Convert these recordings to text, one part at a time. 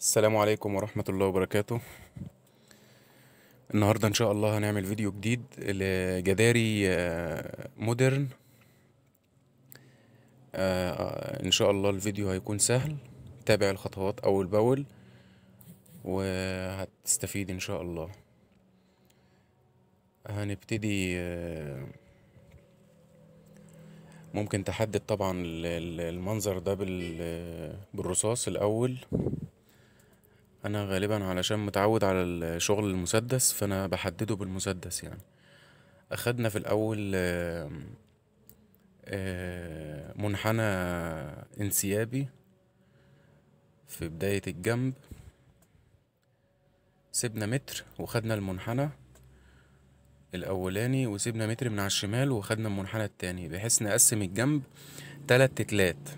السلام عليكم ورحمة الله وبركاته. النهاردة إن شاء الله هنعمل فيديو جديد لجداري آه، مودرن. آه، إن شاء الله الفيديو هيكون سهل. تابع الخطوات أول بأول وهتستفيد إن شاء الله. هنبتدي آه، ممكن تحدد طبعا ال- ال- المنظر ده بال- بالرصاص الأول. أنا غالبا علشان متعود على الشغل المسدس فأنا بحدده بالمسدس يعني. أخدنا في الأول آه، آه، منحنى انسيابي في بداية الجنب. سيبنا متر وخدنا المنحنى الأولاني وسيبنا متر من على الشمال وخدنا المنحنى التاني بحيث نقسم الجنب تلات تلات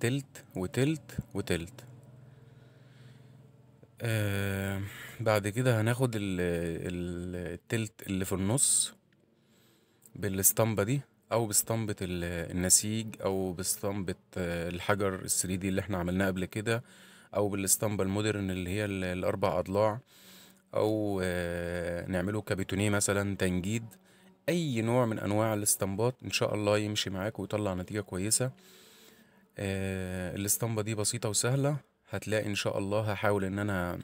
تلت وتلت وتلت. آه بعد كده هناخد ال- ال- التلت اللي في النص بالاسطمبة دي أو باسطمبة ال- النسيج أو باسطمبة آه، الحجر ال 3D اللي إحنا عملناه قبل كده أو بالاسطمبة ال modern اللي هي ال- الأربع أضلاع أو آه، نعمله capitonné مثلا تنجيد أي نوع من أنواع الاسطمبات إن شاء الله يمشي معاك ويطلع نتيجة كويسة. آه، الاسطمبة دي بسيطة وسهلة. هتلاقي إن شاء الله هحاول إن أنا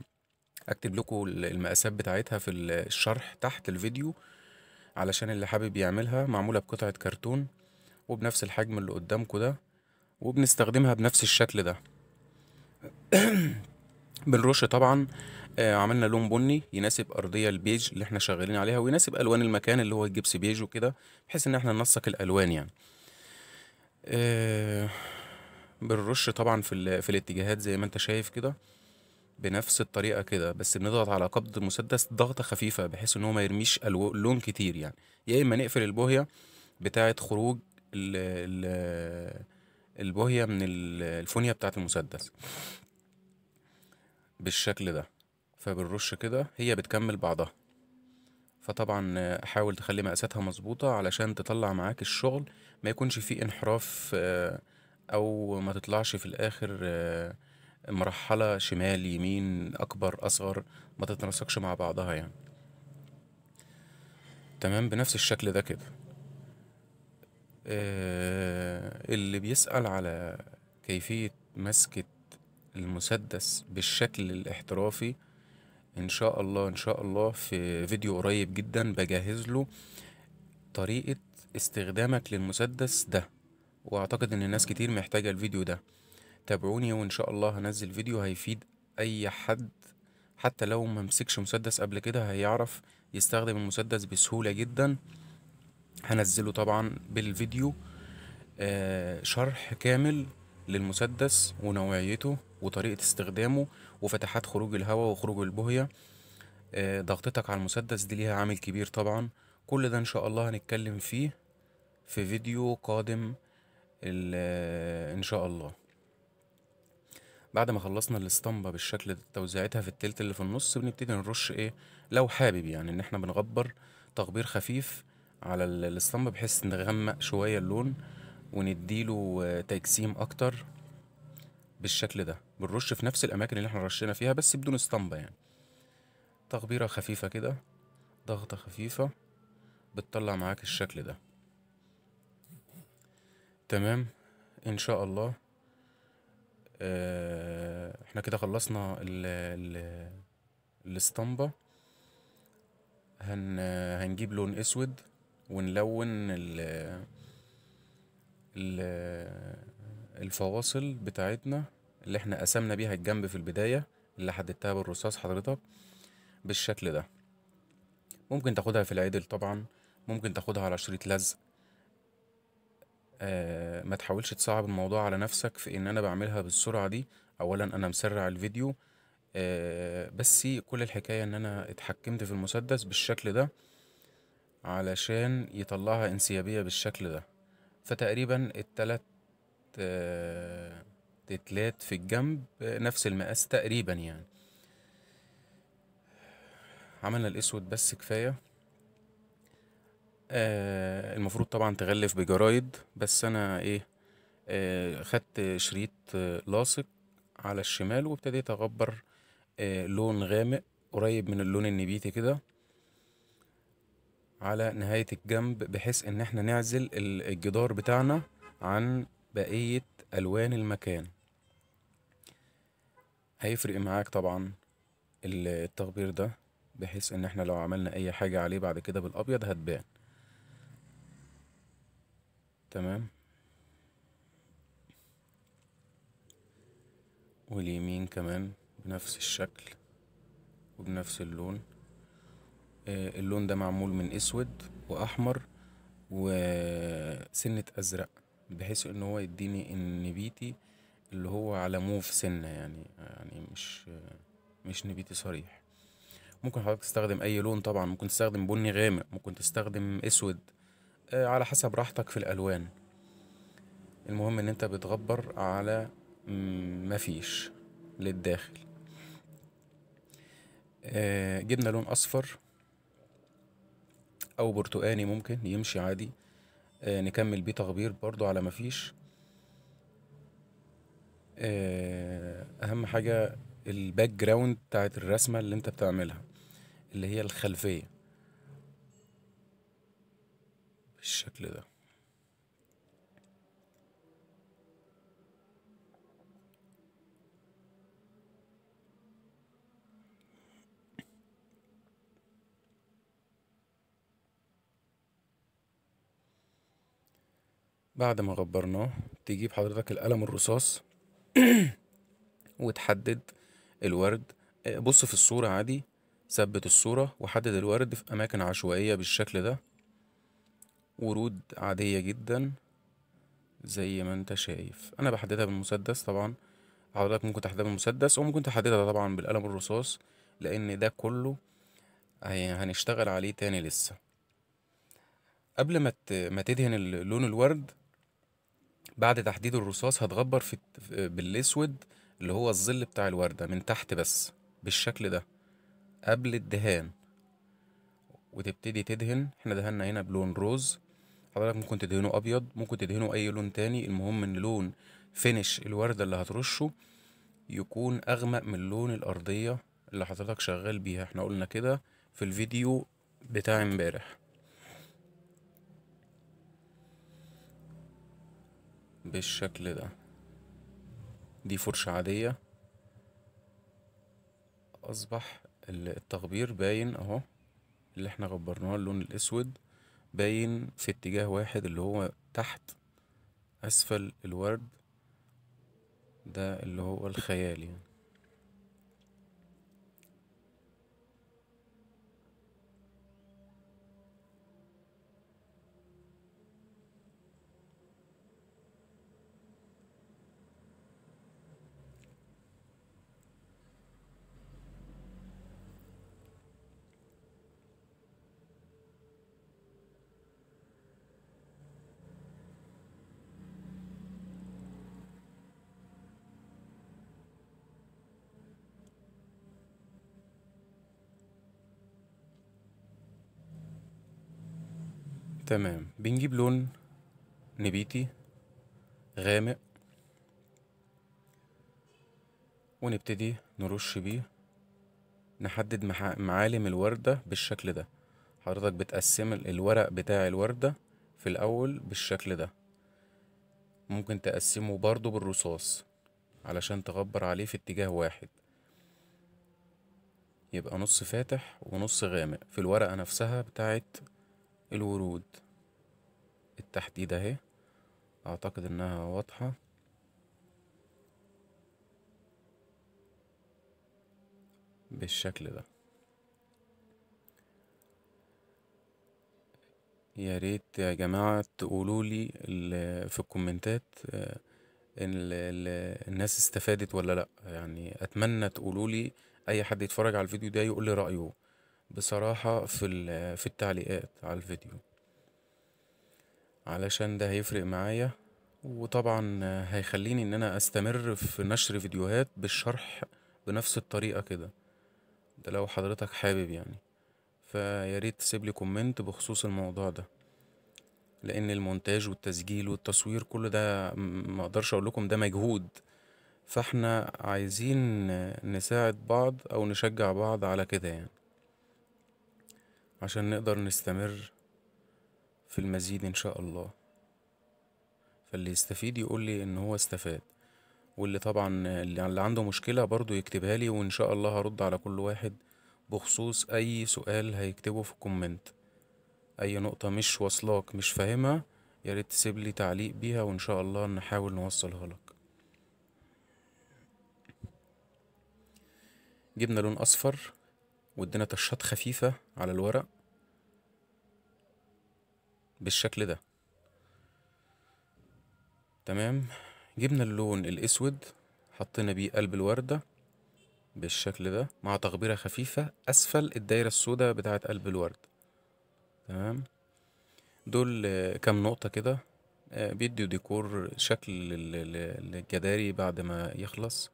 أكتب لكم المقاسات بتاعتها في الشرح تحت الفيديو علشان اللي حابب يعملها معمولة بقطعة كرتون وبنفس الحجم اللي قدامكم ده وبنستخدمها بنفس الشكل ده. بنرش طبعا آه، عملنا لون بني يناسب أرضية البيج اللي إحنا شغالين عليها ويناسب ألوان المكان اللي هو الجبس بيج وكده بحيث إن إحنا ننسق الألوان يعني. آه، بنرش طبعا في في الاتجاهات زي ما انت شايف كده بنفس الطريقة كده بس بنضغط على قبض المسدس ضغطة خفيفة بحيث إن هو ما يرميش لون كتير يعني. يا إما نقفل البوهية بتاعة خروج ال ال البوهية من ال- الفونيا بتاعة المسدس بالشكل ده. فبنرش كده هي بتكمل بعضها. فطبعا حاول تخلي مقاساتها مظبوطة علشان تطلع معاك الشغل ما يكونش فيه انحراف آه، أو ما تطلعش في الآخر آه، مرحلة شمال يمين أكبر أصغر ما تتناسقش مع بعضها يعني. تمام؟ بنفس الشكل ده كده. آه، اللي بيسأل على كيفية مسكة المسدس بالشكل الاحترافي إن شاء الله إن شاء الله في فيديو قريب جدا بجهز له طريقة استخدامك للمسدس ده. وأعتقد إن ناس كتير محتاجة الفيديو ده. تابعوني وإن شاء الله هنزل فيديو هيفيد أي حد حتى لو ما مسكش مسدس قبل كده هيعرف يستخدم المسدس بسهولة جدا. هنزله طبعا بالفيديو آه، شرح كامل للمسدس ونوعيته وطريقة استخدامه وفتحات خروج الهواء وخروج البوهية. آه، ضغطتك على المسدس دي ليها عامل كبير طبعا. كل ده إن شاء الله هنتكلم فيه في فيديو قادم إن شاء الله. بعد ما خلصنا الاسطمبة بالشكل ده توزيعتها في التلت اللي في النص بنبتدي نرش إيه؟ لو حابب يعني إن إحنا بنغبر تغبير خفيف على ال- الاسطمبة بحيث نغمق شوية اللون ونديله تجسيم أكتر بالشكل ده. بنرش في نفس الأماكن اللي إحنا رشينا فيها بس بدون اسطمبة يعني. تغبيرة خفيفة كده ضغطة خفيفة بتطلع معاك الشكل ده. تمام إن شاء الله. آه، إحنا كده خلصنا ال ال الأسطمبة. هن هنجيب لون أسود ونلون ال ال الفواصل بتاعتنا اللي إحنا قسمنا بيها الجنب في البداية اللي حددتها بالرصاص حضرتك بالشكل ده. ممكن تاخدها في العدل طبعا ممكن تاخدها على شريط لزق. آه ما تحاولش تصعب الموضوع على نفسك في إن أنا بعملها بالسرعة دي. اولا أنا مسرع الفيديو. آه بس كل الحكاية إن أنا اتحكمت في المسدس بالشكل ده علشان يطلعها انسيابية بالشكل ده. فتقريبا التلات آه تتلات في الجنب نفس المقاس تقريبا يعني. عملنا الأسود بس كفاية. آه المفروض طبعا تغلف بجرايد بس أنا إيه آه خدت شريط آه لاصق على الشمال وابتديت أغبر آه، لون غامق قريب من اللون النبيتي كده على نهاية الجنب بحيث إن إحنا نعزل ال- الجدار بتاعنا عن بقية ألوان المكان. هيفرق معاك طبعا ال- التغبير ده بحيث إن إحنا لو عملنا أي حاجة عليه بعد كده بالأبيض هتبان. تمام. واليمين كمان بنفس الشكل وبنفس اللون. آه، اللون ده معمول من أسود وأحمر وسنة أزرق بحيث إن هو يديني النبيتي اللي هو على موف سنة يعني يعني مش مش نبيتي صريح. ممكن حضرتك تستخدم أي لون طبعا ممكن تستخدم بني غامق ممكن تستخدم أسود. على حسب راحتك في الألوان. المهم إن أنت بتغبر على مفيش للداخل. آه، جبنا لون أصفر أو برتقاني ممكن يمشي عادي. آه، نكمل بيه تغبير برضو على مفيش آه، أهم حاجة ال background بتاعت الرسمة اللي أنت بتعملها اللي هي الخلفية. بالشكل ده. بعد ما غبرناه تجيب حضرتك القلم الرصاص وتحدد الورد. آه، بص في الصورة عادي ثبت الصورة وحدد الورد في أماكن عشوائية بالشكل ده. ورود عادية جدا زي ما انت شايف. أنا بحددها بالمسدس طبعا. حضرتك ممكن تحددها بالمسدس وممكن تحددها طبعا بالقلم الرصاص لأن ده كله هنشتغل عليه تاني لسه. قبل ما ما تدهن ال- لون الورد بعد تحديد الرصاص هتغبر في في- بالأسود اللي هو الظل بتاع الوردة من تحت بس بالشكل ده قبل الدهان. وتبتدي تدهن إحنا دهنا هنا بلون روز. حضرتك ممكن تدهنه أبيض ممكن تدهنه أي لون تاني المهم إن لون فينش الوردة اللي هترشه يكون أغمق من لون الأرضية اللي حضرتك شغال بيها. إحنا قلنا كده في الفيديو بتاع امبارح. بالشكل ده. دي فرشة عادية. أصبح ال- التغبير باين أهو اللي إحنا غبرناه اللون الأسود. باين في اتجاه واحد اللي هو تحت أسفل الورد ده اللي هو الخيال يعني. تمام. بنجيب لون نبيتي غامق. ونبتدي نرش بيه. نحدد معالم الوردة بالشكل ده. حضرتك بتقسم ال- الورق بتاع الوردة في الأول بالشكل ده. ممكن تقسمه برضو بالرصاص علشان تغبر عليه في اتجاه واحد. يبقى نص فاتح ونص غامق. في الورقة نفسها بتاعت الورود. التحديد اهي. أعتقد إنها واضحة. بالشكل ده. يا ريت يا جماعة تقولولي في الكومنتات آه، الناس استفادت ولا لأ. يعني أتمنى تقولولي أي حد يتفرج على الفيديو ده يقولي رأيه. بصراحة في ال- في التعليقات على الفيديو. علشان ده هيفرق معايا وطبعا هيخليني إن أنا أستمر في نشر فيديوهات بالشرح بنفس الطريقة كده. ده لو حضرتك حابب يعني. فياريت تسيبلي comment بخصوص الموضوع ده. لأن المونتاج والتسجيل والتصوير كل ده ما أقدرش أقول لكم ده مجهود. فإحنا عايزين نساعد بعض أو نشجع بعض على كده يعني. عشان نقدر نستمر في المزيد إن شاء الله. فاللي يستفيد يقول لي إن هو استفاد واللي طبعا اللي عنده مشكلة برضو يكتبها لي وإن شاء الله هرد على كل واحد بخصوص أي سؤال هيكتبه في ال comment. أي نقطة مش واصلاك مش فاهمها ياريت تسيب لي تعليق بيها وإن شاء الله نحاول نوصلها لك. جبنا لون أصفر. وادينا تشات خفيفة على الورق بالشكل ده. تمام؟ جبنا اللون الأسود حطينا بيه قلب الوردة بالشكل ده مع تغبيرة خفيفة أسفل الدايرة السوداء بتاعة قلب الورد. تمام؟ دول كام نقطة كده بيديوا ديكور شكل للجداري بعد ما يخلص.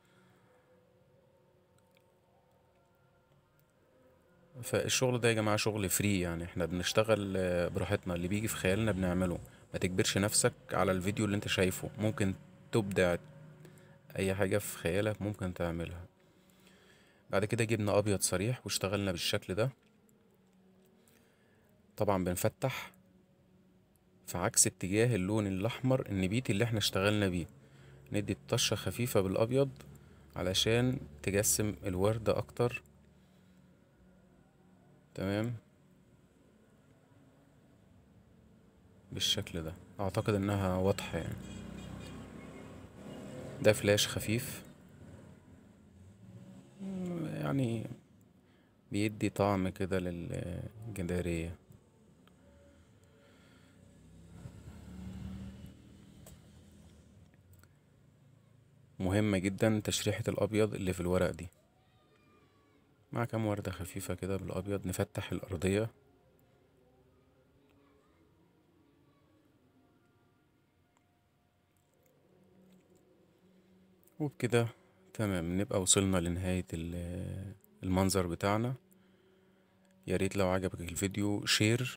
فالشغل ده يا جماعة شغل فري يعني. إحنا بنشتغل براحتنا. اللي بيجي في خيالنا بنعمله. ما تجبرش نفسك على الفيديو اللي انت شايفه. ممكن تبدع أي حاجة في خيالك ممكن تعملها. بعد كده جبنا أبيض صريح واشتغلنا بالشكل ده. طبعا بنفتح في عكس اتجاه اللون الأحمر النبيتي اللي إحنا اشتغلنا بيه. ندي طشة خفيفة بالأبيض علشان تجسم الوردة أكتر. تمام؟ بالشكل ده. أعتقد إنها واضحة يعني. ده فلاش خفيف. يعني بيدي طعم كده للجدارية مهمة جدا تشريحة الأبيض اللي في الورق دي. مع كام وردة خفيفة كده بالأبيض نفتح الأرضية. وبكده تمام نبقى وصلنا لنهاية المنظر بتاعنا. ياريت لو عجبك الفيديو شير